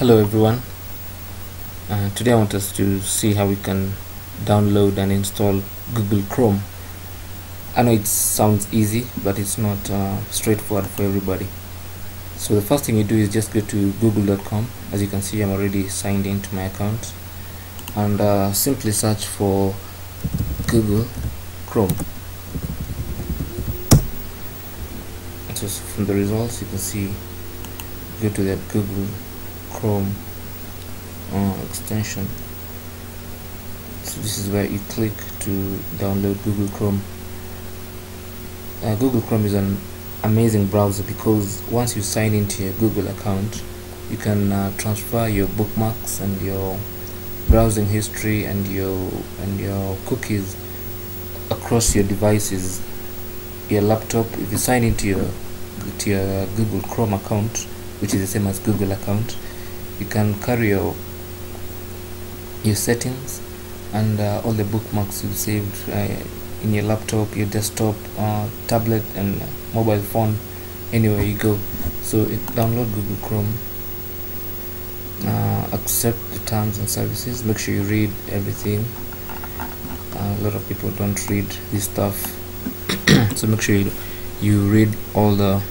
hello everyone. Uh, today I want us to see how we can download and install Google Chrome. I know it sounds easy but it's not uh, straightforward for everybody. So the first thing you do is just go to google.com as you can see I'm already signed into my account. And uh, simply search for Google Chrome. So from the results. You can see go to the Google Chrome uh, extension. So this is where you click to download Google Chrome. Uh, Google Chrome is an amazing browser because once you sign into your Google account you can uh, transfer your bookmarks and your browsing history and your and your cookies across your devices your laptop. If you sign into your to your Google Chrome account which is the same as Google account you can carry your your settings and uh, all the bookmarks you saved uh, in your laptop your desktop uh, tablet and mobile phone anywhere you go. So it, download Google Chrome uh, accept the terms and services make sure you read everything. Uh, a lot of people don't read this stuff. So make sure you, you read all the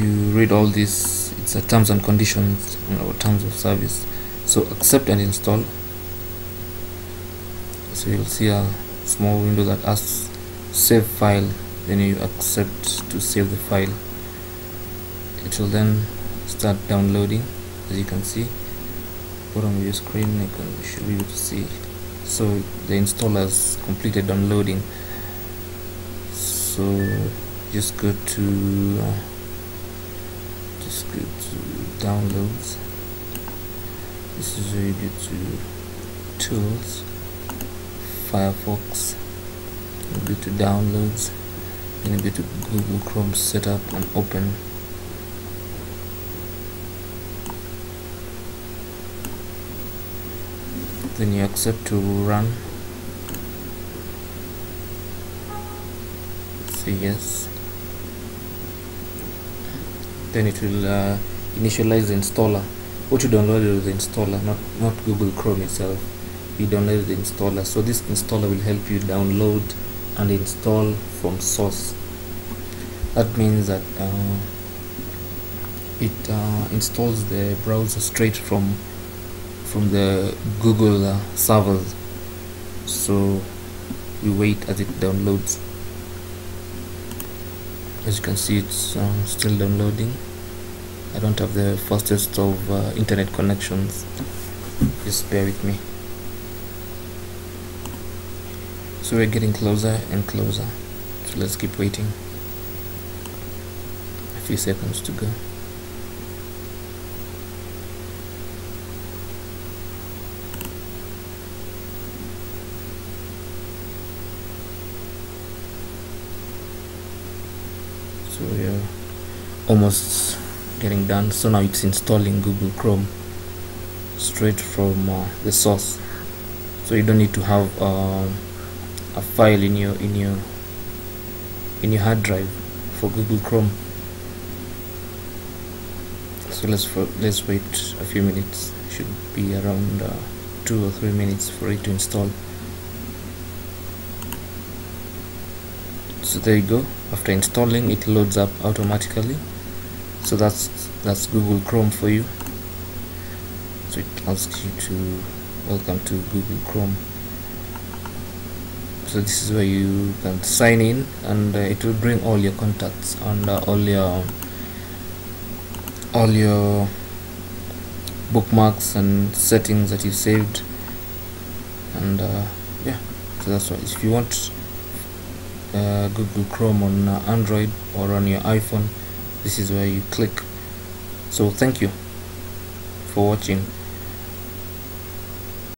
you read all this it's a terms and conditions or terms of service. So accept and install. So you'll see a small window that asks save file. Then you accept to save the file. It will then start downloading as you can see. Bottom of your screen you can should be able to see. So the installer has completed downloading. So just go to uh, go to downloads. This is where you go to tools Firefox you go to downloads then you go to Google Chrome setup and open. Then you accept to run. Say yes then it will uh, initialize the installer. What you downloaded with the installer not not Google Chrome itself. You download the installer. So this installer will help you download and install from source. That means that uh, it uh, installs the browser straight from from the Google uh, servers. So we wait as it downloads as you can see it's uh, still downloading. I don't have the fastest of uh, internet connections. Just bear with me. So we're getting closer and closer. So let's keep waiting. A few seconds to go so we're almost getting done so now it's installing Google Chrome straight from uh, the source. So you don't need to have uh, a file in your in your in your hard drive for Google Chrome. So let's for, let's wait a few minutes. Should be around uh, two or three minutes for it to install so there you go. After installing it loads up automatically. So that's that's Google Chrome for you. So it asks you to welcome to Google Chrome. So this is where you can sign in and uh, it will bring all your contacts and uh, all your all your bookmarks and settings that you saved. And uh, yeah. So that's why if you want uh, Google Chrome on uh, Android or on your iPhone. This is where you click. So thank you for watching